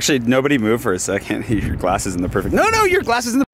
Actually, nobody move for a second. Your glasses in the perfect. No, no, your glasses in the.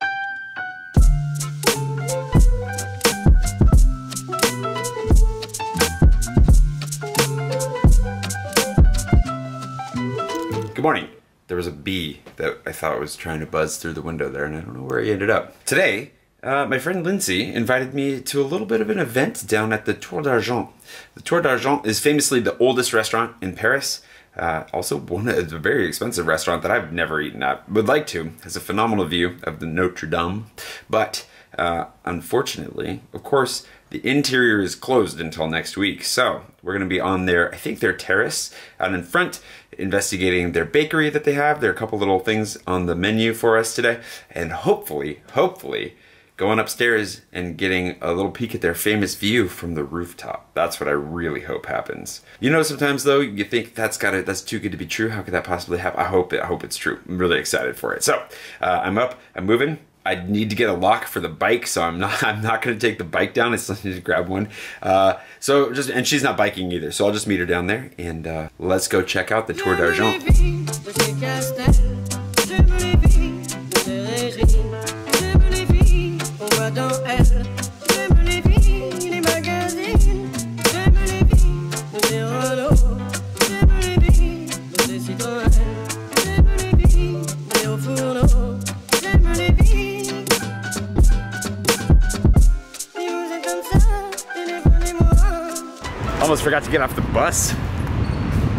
Good morning. There was a bee that I thought was trying to buzz through the window there, and I don't know where he ended up. Today, uh, my friend Lindsey invited me to a little bit of an event down at the Tour d'Argent. The Tour d'Argent is famously the oldest restaurant in Paris. Uh, also, one it's a very expensive restaurant that I've never eaten at. Would like to. Has a phenomenal view of the Notre Dame, but uh, unfortunately, of course, the interior is closed until next week. So we're going to be on their, I think their terrace out in front, investigating their bakery that they have. There are a couple little things on the menu for us today, and hopefully, hopefully going upstairs and getting a little peek at their famous view from the rooftop. That's what I really hope happens. You know, sometimes though, you think that's got to that's too good to be true. How could that possibly happen? I hope it, I hope it's true. I'm really excited for it. So, uh, I'm up, I'm moving. I need to get a lock for the bike, so I'm not I'm not gonna take the bike down. I still need to grab one. Uh, so just and she's not biking either, so I'll just meet her down there and uh, let's go check out the Tour d'Argent. To get off the bus.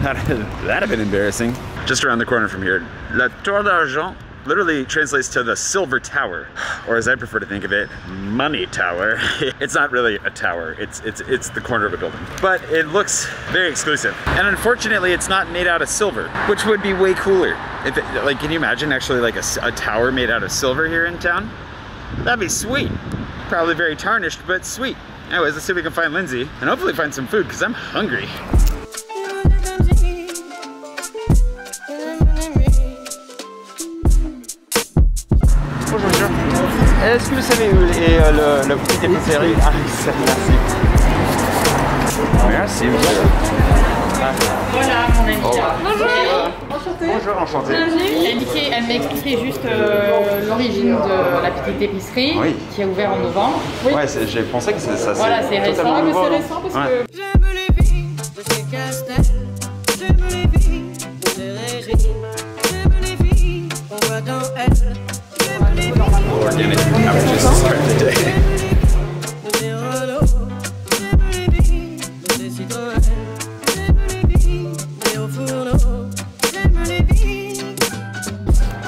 That'd, have been embarrassing. Just around the corner from here, La Tour d'Argent literally translates to the silver tower, or as I prefer to think of it, money tower. it's not really a tower, it's, it's, it's the corner of a building. But it looks very exclusive. And unfortunately, it's not made out of silver, which would be way cooler. If it, like, can you imagine actually like a, a tower made out of silver here in town? That'd be sweet. Probably very tarnished, but sweet. Anyways, let's see if we can find Lindsey and hopefully find some food because I'm hungry. Est-ce que vous savez où est euh, le, le petite épicerie Ah, merci. Merci, monsieur. Voilà, mon ami. Bonjour. Bonjour, enchanté. Indiqué, elle m'expliquait juste euh, l'origine de la petite épicerie Oui. qui est ouverte en novembre. Oui. Ouais, c'est- j'ai pensé que c'est- ça Voilà, c'est récent. c'est récent parce Ouais. que J'aime les filles de ces casse-têtes. J'aime les filles de ces régimes. J'aime les filles qu'on voit dans elles. J'aime les filles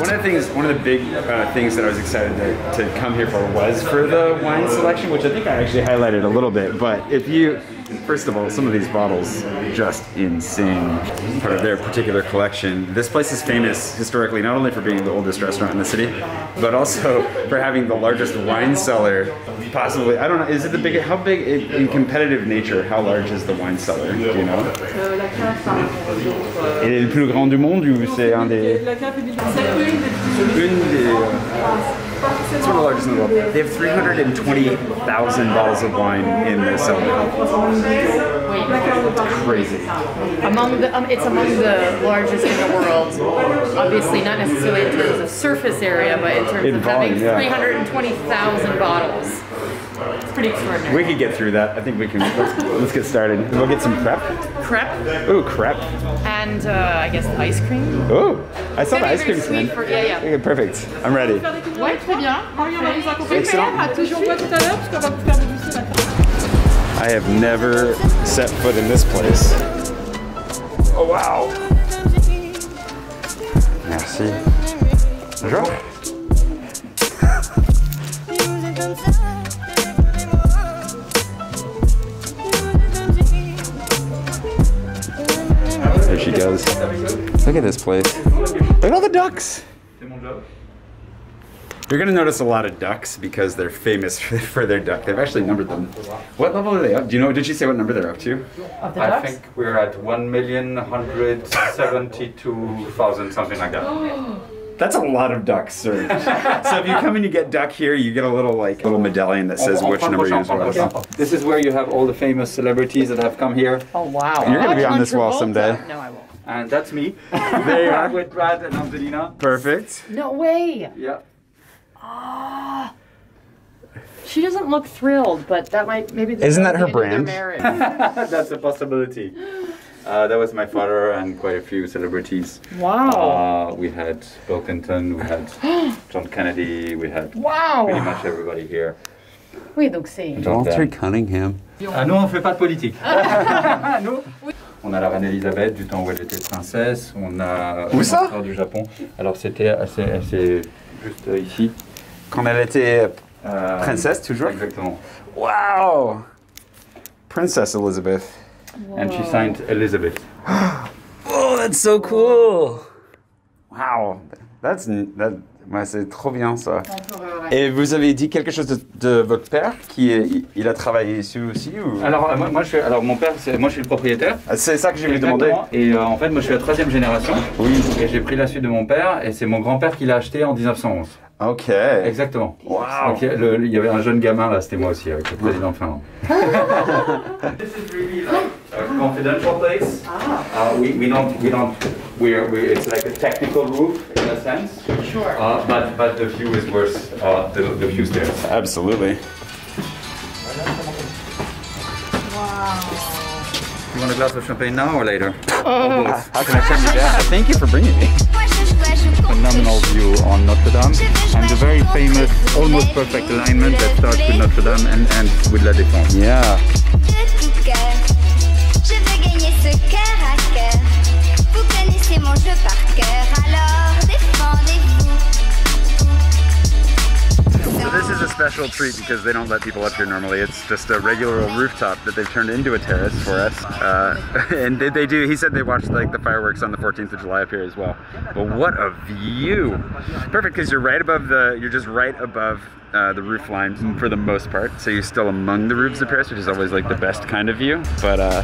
One of the things, one of the big uh, things that I was excited to, to come here for was for the wine selection, which I think I actually highlighted a little bit. But if you, first of all, some of these bottles just insane. Part of their particular collection. This place is famous historically not only for being the oldest restaurant in the city, but also for having the largest wine cellar. Possibly, I don't know. Is it the biggest? How big in, in competitive nature? How large is the wine cellar? Do you know? Et le plus grand du monde ou c'est un des une des it's one of the largest in the world. They have 328,000 bottles of wine in their cellar. Crazy. among the, um, it's among the largest in the world. Obviously, not necessarily in terms of surface area, but in terms In of volume, having yeah. 320,000 bottles. It's pretty extraordinary. We could get through that. I think we can. Let's, let's get started. We'll get some crepe. Crepe Ooh, crepe. and uh, I guess ice cream. Ooh, I saw the ice cream stand. for- yeah, yeah. Okay, perfect. I'm ready. Ouais, très bien. Excellent. I have never set foot in this place. Oh wow. Merci. Bonjour. Musique comme si. There she goes. Look at this place. Look at all the ducks. You're gonna notice a lot of ducks because they're famous for their duck. They've actually numbered them. What level are they up? Do you know? Did she say what number they're up to? Of the I ducks? think we're at one million hundred seventy-two thousand, something like that. That's a lot of ducks, sir. so if you come and you get duck here, you get a little like little medallion that says which number you're supposed. This is where you have all the famous celebrities that have come here. Oh wow. You're gonna be on this wall someday. No, I won't. And that's me. There you are. with Brad and Angelina. Perfect. No way. Yeah. Ah. She doesn't look thrilled, but that might maybe. Isn't that her the end of brand? That's a possibility. Uh, that was my father and quite a few celebrities. wow. Uh, we had Bill Clinton, we had John Kennedy, we had wow. pretty much everybody here. Oui, donc c'est. Walter Cunningham. Ah, nous, on fait pas de politique. nous, on a la reine Elisabeth du temps où elle était princesse. On a Où ça du Japon. Alors c'était assez, assez juste euh, ici. Quand elle était Euh, princesse, toujours? Exactement. Wow. Princess Elizabeth. And she signed Elizabeth. Oh, that's so cool. Wow. That's that. Ouais, c'est trop bien ça. Et vous avez dit quelque chose de, de votre père qui est, il a travaillé ici aussi ou? Alors, moi, moi, je suis, alors mon père, moi je suis le propriétaire. Ah, C'est ça que je voulais demander. Et euh, en fait, moi je suis la troisième génération. Oui. Et j'ai pris la suite de mon père. Et c'est mon grand-père qui l'a acheté en 1911. Ok. Exactement. Wow. Donc, le- le- il y avait un jeune gamin là, c'était moi aussi avec le président really like a confidential place. Uh, we, we don't we don't we're, we it's like a technical roof in a sense. Sure. Uh, but but the view is worse. Uh, the, the view stairs. Absolutely. Wow. You want a glass of champagne now or later? How can I turn you down? Thank you for bringing me. Phenomenal view on Notre Dame and the very famous almost perfect alignment that starts with Notre Dame and ends with La Défense. Yeah. Cœur à cœur. Vous connaissez mon jeu par cœur, alors défendez-vous. So this is a special treat because they don't let people up here normally. It's just a regular rooftop that they've turned into a terrace for us. Uh, and they, they do. He said they watched like the fireworks on the 14th of July up here as well. But what a view! Perfect because you're right above the. You're just right above. Uh, the roof line for the most part, so you're still among the roofs of Paris, which is always like the best kind of view. But uh,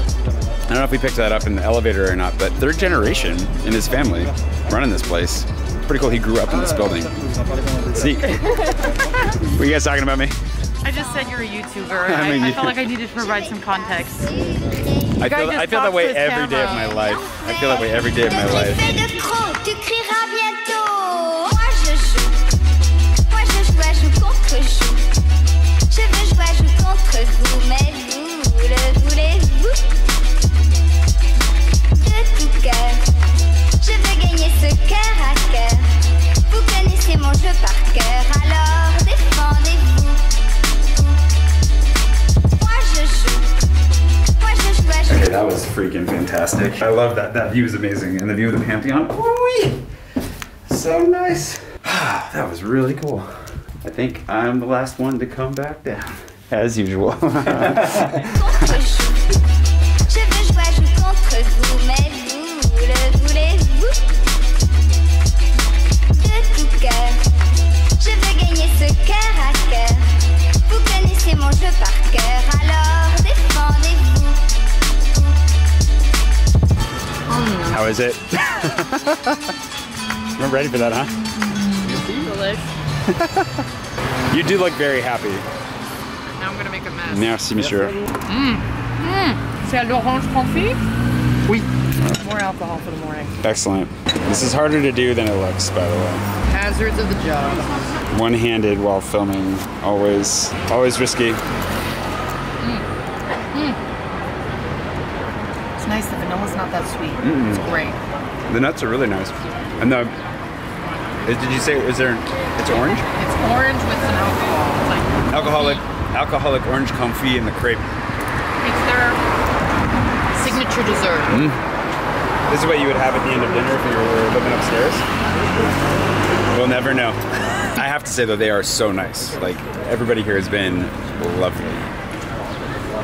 I don't know if we picked that up in the elevator or not, but third generation in his family running this place. Pretty cool. He grew up in this building. See, were you guys talking about me? I just said you're a YouTuber. I'm a I, I you- felt like I needed to provide some context. I feel, I feel that way to his every day of my life. I feel that way every day of my De life. Fantastic. I love that. That view is amazing, and the view of the Pantheon. Woo-wee! So nice. Ah, that was really cool. I think I'm the last one to come back down, as usual. Je veux jouer à joue contre vous, mais vous le voulez-vous De tout cœur, je veux gagner ce cœur à cœur. Vous connaissez mon jeu par cœur, alors défendez-vous. Mm. How is it? You're ready for that, huh? You do look very happy. Now I'm gonna make a mess. Merci, monsieur. Mm. Mm. C'est à l'orange confit? Oui. More alcohol for the morning. Excellent. This is harder to do than it looks, by the way. Hazards of the job. One-handed while filming, always, always risky. It's nice. Vanilla's not that sweet. It's great. The nuts are really nice. And the, is- did you say, is there, it's orange? It's orange with some alcohol. It's like Alcoholic, alcoholic orange confit in the crepe. it's their signature dessert. Mm. This is what you would have at the end of dinner if you were living upstairs. We'll never know. I have to say though, they are so nice. Like everybody here has been lovely.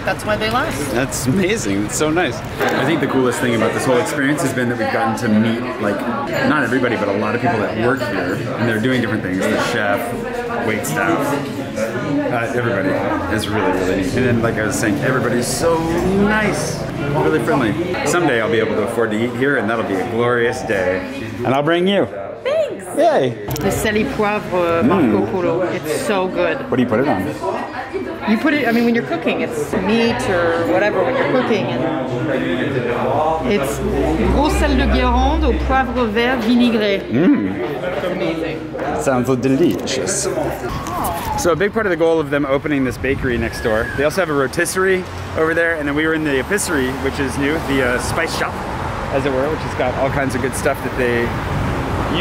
That's why they last. That's amazing. It's so nice. I think the coolest thing about this whole experience has been that we've gotten to meet like not everybody, but a lot of people that work here, and they're doing different things. The chef, wait staff, uh, everybody is really really neat. And then, like I was saying, everybody's so nice, really friendly. Someday I'll be able to afford to eat here, and that'll be a glorious day. And I'll bring you. Thanks. Yay! The Sally Poivre Marco Polo. It's so good. What do you put it on? You put it, I mean, when you're cooking, it's meat or whatever when you're cooking. And it's gros sel de Guérande au poivre vert vinaigré. It's amazing. Sounds delicious. So a big part of the goal of them opening this bakery next door, they also have a rotisserie over there, and then we were in the epicerie, which is new, the uh, spice shop, as it were, which has got all kinds of good stuff that they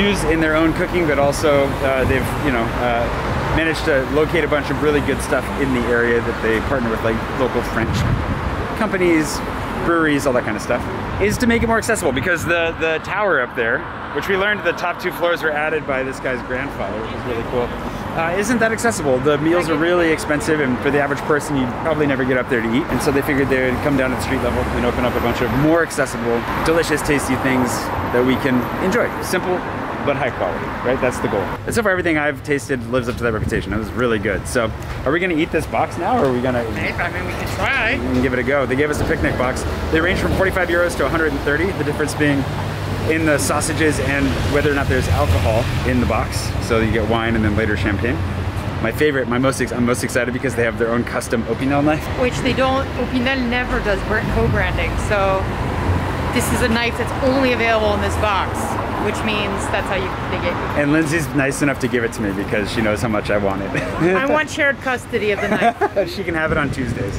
use in their own cooking, but also uh, they've, you know, uh, managed to locate a bunch of really good stuff in the area that they partner with like local French companies, breweries, all that kind of stuff, is to make it more accessible because the, the tower up there, which we learned the top two floors were added by this guy's grandfather, which is really cool, uh, isn't that accessible. The meals are really expensive and for the average person, you'd probably never get up there to eat. And so they figured they would come down to the street level and open up a bunch of more accessible, delicious, tasty things that we can enjoy. Simple, but high quality, right? That's the goal. And so far, everything I've tasted lives up to that reputation. It was really good. So, are we gonna eat this box now, or are we gonna Maybe, I mean, we can try. and give it a go? They gave us a picnic box. They range from 45 euros to 130. The difference being in the sausages and whether or not there's alcohol in the box. So you get wine and then later champagne. My favorite, my most, ex- I'm most excited because they have their own custom Opinel knife. Which they don't, Opinel never does br- co-branding. So this is a knife that's only available in this box, which means that's how you they get you. And Lindsey's nice enough to give it to me because she knows how much I want it. I want shared custody of the knife. she can have it on Tuesdays.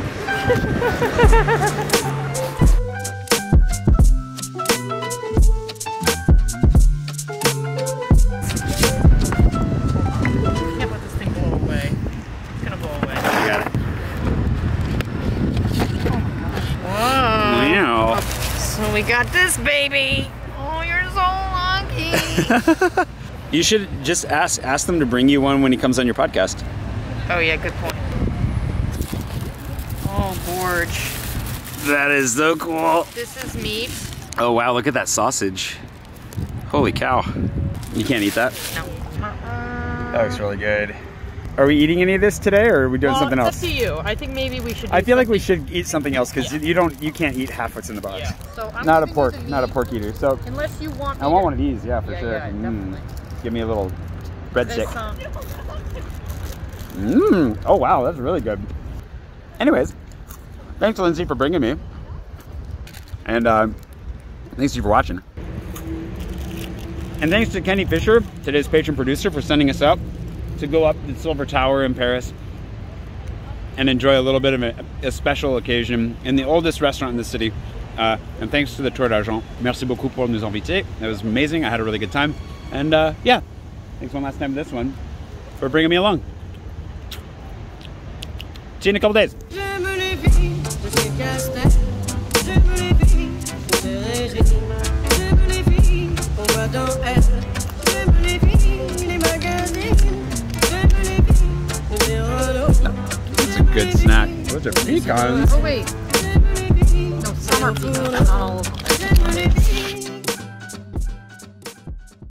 can't let this thing blow away. It's gonna blow away. You got it. Oh Whoa. So we got this baby. Oh, you're so lucky. You should just ask ask them to bring you one when he comes on your podcast. oh yeah, good point. Oh, gorge. That is so cool. This is meat. Oh wow, look at that sausage. Holy cow. You can't eat that. No. Uh-uh. That looks really good. Are we eating any of this today or are we doing well, something it's else? up to you. I think maybe we should. Do I feel like we should eat something else because Yeah. you don't you can't eat half what's in the box. Yeah. So I'm Not a pork, the not a pork eater. So Unless you want. I want to- one of these, yeah, for Yeah, sure. yeah, Mm. definitely. Give me a little There's breadstick. Mmm. Oh wow, that's really good. Anyways, thanks Lindsey for bringing me, and uh, thanks to you for watching. And thanks to Kenny Fisher, today's patron producer, for sending us out to go up the Silver Tower in Paris and enjoy a little bit of a, a special occasion in the oldest restaurant in the city. Uh, and thanks to the Tour d'Argent. Merci beaucoup pour nous inviter. That was amazing. I had a really good time. And uh, yeah, thanks one last time for this one for bringing me along. See you in a couple days. J'aime good snack. Those are pecans. Oh wait. J'aime les filles No, some are pecans, not all of them.